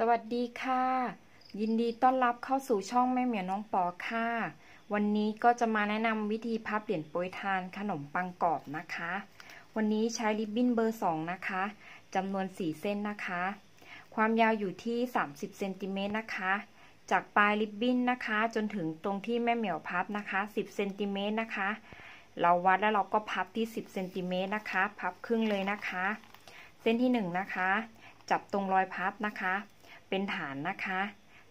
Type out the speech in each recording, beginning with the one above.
สวัสดีค่ะ ยินดีต้อนรับเข้าสู่ช่องแม่เหมียวน้องปอค่ะ วันนี้ก็จะมาแนะนำวิธีพับเหรียญโปรยทานขนมปังกรอบนะคะ วันนี้ใช้ริบบิ้นเบอร์2นะคะจำนวน4เส้นนะคะ ความยาวอยู่ที่ 30เซนติเมตรนะคะ จากปลายริบบิ้นนะคะ จนถึงตรงที่แม่เหมียวพับนะคะ 10เซนติเมตรนะคะ เราวัดแล้วเราก็พับที่ 10เซนติเมตรนะคะ พับครึ่งเลยนะคะ เส้นที่1นะคะ จับตรงรอยพับนะคะ เป็นฐานนะคะ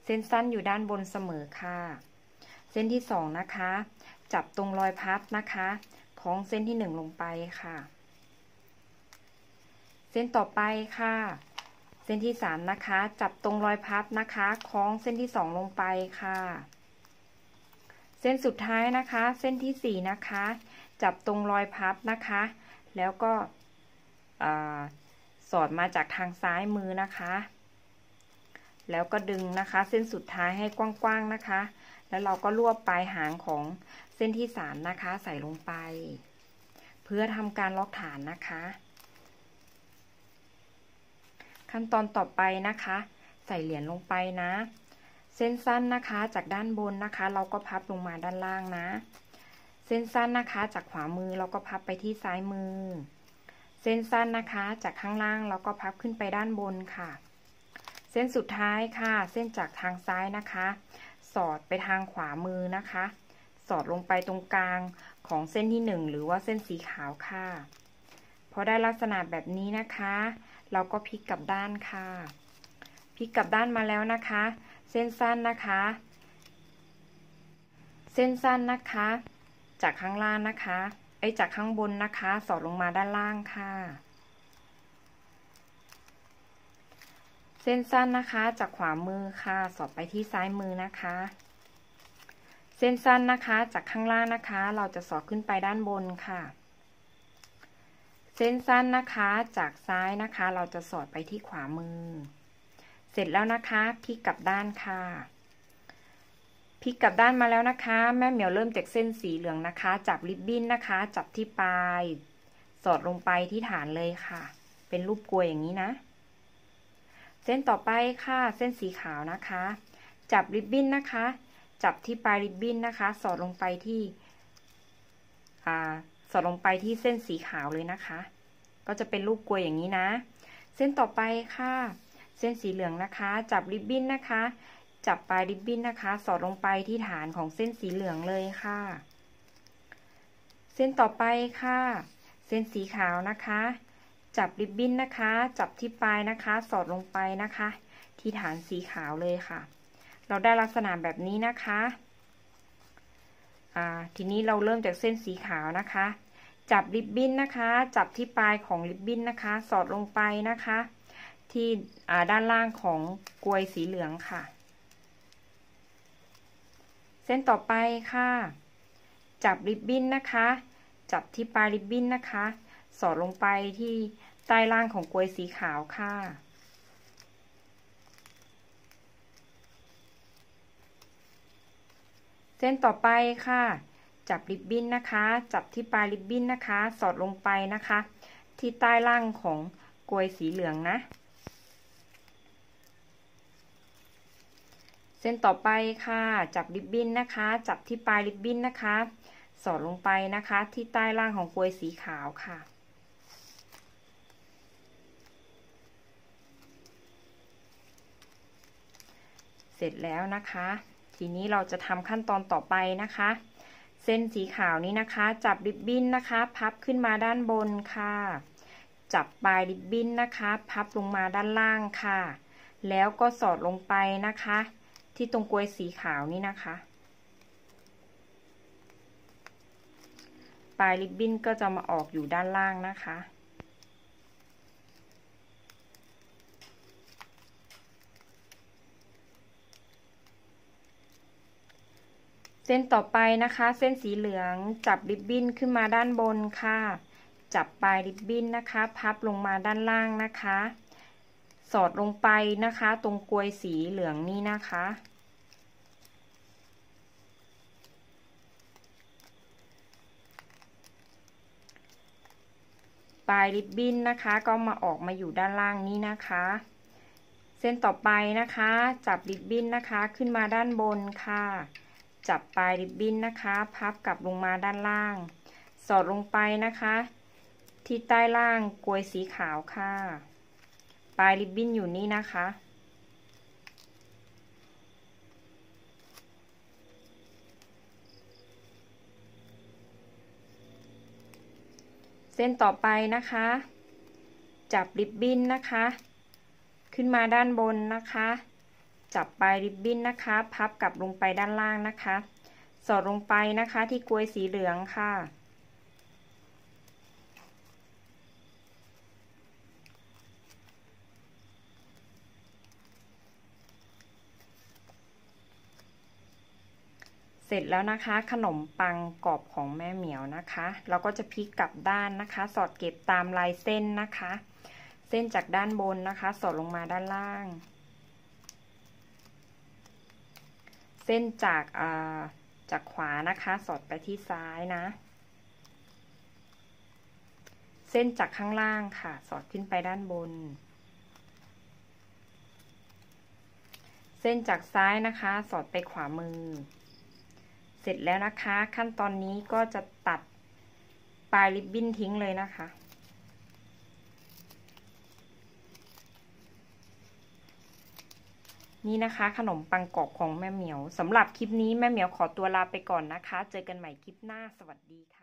เส้นสั้นอยู่ด้านบนเสมอค่ะ เส้นที่สองนะคะ จับตรงรอยพับนะคะ ของเส้นที่หนึ่งลงไปค่ะ เส้นต่อไปค่ะ เส้นที่สามนะคะ จับตรงรอยพับนะคะคล้องเส้นที่สองลงไปค่ะ เส้นสุดท้ายนะคะ เส้นที่สี่นะคะ จับตรงรอยพับนะคะ แล้วก็สอดมาจากทางซ้ายมือนะคะ แล้วก็ดึงนะคะ เส้นสุดท้ายให้กว้างๆนะคะ แล้วเราก็รวบปลายหางของเส้นที่สามนะคะ ใส่ลงไป เพื่อทำการล็อกฐานนะคะ ขั้นตอนต่อไปนะคะ ใส่เหรียญลงไปนะ เส้นสั้นนะคะจากด้านบนนะคะ เราก็พับลงมาด้านล่างนะ เส้นสั้นนะคะ จากขวามือเราก็พับไปที่ซ้ายมือ เส้นสั้นนะคะ จากข้างล่างเราก็พับขึ้นไปด้านบนค่ะ เส้นสุดท้ายค่ะ เส้นจากทางซ้ายนะคะ สอดไปทางขวามือนะคะ สอดลงไปตรงกลางของเส้นที่หนึ่งหรือว่าเส้นสีขาวค่ะพอได้ลักษณะแบบนี้นะคะ เราก็พลิกกลับด้านค่ะพลิกกลับด้านมาแล้วนะคะ เส้นสั้นนะคะ เส้นสั้นนะคะ จากข้างล่างนะคะไอจากข้างบนนะคะ สอดลงมาด้านล่างค่ะ เส้นสั้นนะคะจากขวามือค่ะ สอดไปที่ซ้ายมือนะคะ เส้นสั้นนะคะจากข้างล่างนะคะ เราจะสอดขึ้นไปด้านบนค่ะ เส้นสั้นนะคะจากซ้ายนะคะ เราจะสอดไปที่ขวามือ เสร็จแล้วนะคะพลิกกลับด้านค่ะพลิกกลับด้านมาแล้วนะคะ แม่เหมียวเริ่มจากเส้นสีเหลืองนะคะ จับริบบิ้นนะคะ จับที่ปลาย สอดลงไปที่ฐานเลยค่ะ เป็นรูปกลวยอย่างนี้นะ เส้นต่อไปค่ะ เส้นสีขาวนะคะ จับริบบิ้นนะคะ จับที่ปลายริบบิ้นนะคะ สอดลงไปที่อ่าสอดลงไปที่เส้นสีขาวเลยนะคะ ก็จะเป็นรูปกลวยอย่างนี้นะ เส้นต่อไปค่ะ เส้นสีเหลืองนะคะ จับริบบิ้นนะคะ จับปลายริบบิ้นนะคะ สอดลงไปที่ฐานของเส้นสีเหลืองเลยค่ะ เส้นต่อไปค่ะ เส้นสีขาวนะคะ จับริบบิ้นนะคะ จับที่ปลายนะคะ สอดลงไปนะคะ ที่ฐานสีขาวเลยค่ะ เราได้ลักษณะแบบนี้นะคะทีนี้เราเริ่มจากเส้นสีขาวนะคะ จับริบบิ้นนะคะ จับที่ปลายของริบบิ้นนะคะ สอดลงไปนะคะ ที่ด้านล่างของกลวยสีเหลืองค่ะ เส้นต่อไปค่ะ จับริบบิ้นนะคะ จับที่ปลายริบบิ้นนะคะ สอดลงไปที่ใต้ล่างของกลวยสีขาวค่ะ เส้นต่อไปค่ะ จับริบบิ้นนะคะ จับที่ปลายริบบิ้นนะคะ สอดลงไปนะคะ ที่ใต้ล่างของกลวยสีเหลืองนะ เส้นต่อไปค่ะ จับริบบิ้นนะคะ จับที่ปลายริบบิ้นนะคะ สอดลงไปนะคะ ที่ใต้ล่างของกลวยสีขาวค่ะ ร็จแล้วนะคะ ทีนี้เราจะทำขั้นตอนต่อไปนะคะ เส้นสีขาวนี้นะคะ จับริบบิ้นนะคะ พับขึ้นมาด้านบนค่ะ จับปลายริบบิ้นนะคะ พับลงมาด้านล่างค่ะ แล้วก็สอดลงไปนะคะ ที่ตรงกลวยสีขาวนี้นะคะ ปลายริบบิ้นก็จะมาออกอยู่ด้านล่างนะคะ เส้นต่อไปนะคะ เส้นสีเหลืองจับริบบิ้นขึ้นมาด้านบนค่ะ จับปลายริบบิ้นนะคะ พับลงมาด้านล่างนะคะ สอดลงไปนะคะ ตรงกลวยสีเหลืองนี่นะคะ ปลายริบบิ้นนะคะ ก็มาออกมาอยู่ด้านล่างนี้นะคะ เส้นต่อไปนะคะ จับริบบิ้นนะคะขึ้นมาด้านบนค่ะ จับปลายริบบิ้นนะคะ พับกลับลงมาด้านล่าง สอดลงไปนะคะ ที่ใต้ล่างกลวยสีขาวค่ะ ปลายริบบิ้นอยู่นี่นะคะ เส้นต่อไปนะคะ จับริบบิ้นนะคะ ขึ้นมาด้านบนนะคะ จับปลายริบบิ้นนะคะ พับกลับลงไปด้านล่างนะคะ สอดลงไปนะคะที่กลวยสีเหลืองค่ะ เสร็จแล้วนะคะ ขนมปังกรอบของแม่เหมียวนะคะ เราก็จะพลิกกลับด้านนะคะ สอดเก็บตามลายเส้นนะคะ เส้นจากด้านบนนะคะ สอดลงมาด้านล่าง เส้นจากจากขวานะคะ สอดไปที่ซ้ายนะ เส้นจากข้างล่างค่ะ สอดขึ้นไปด้านบน เส้นจากซ้ายนะคะ สอดไปขวามือ เสร็จแล้วนะคะ ขั้นตอนนี้ก็จะตัดปลายริบบิ้นทิ้งเลยนะคะ นี่นะคะขนมปังกรอบของแม่เหมียวสำหรับคลิปนี้แม่เหมียวขอตัวลาไปก่อนนะคะ เจอกันใหม่คลิปหน้าสวัสดีค่ะ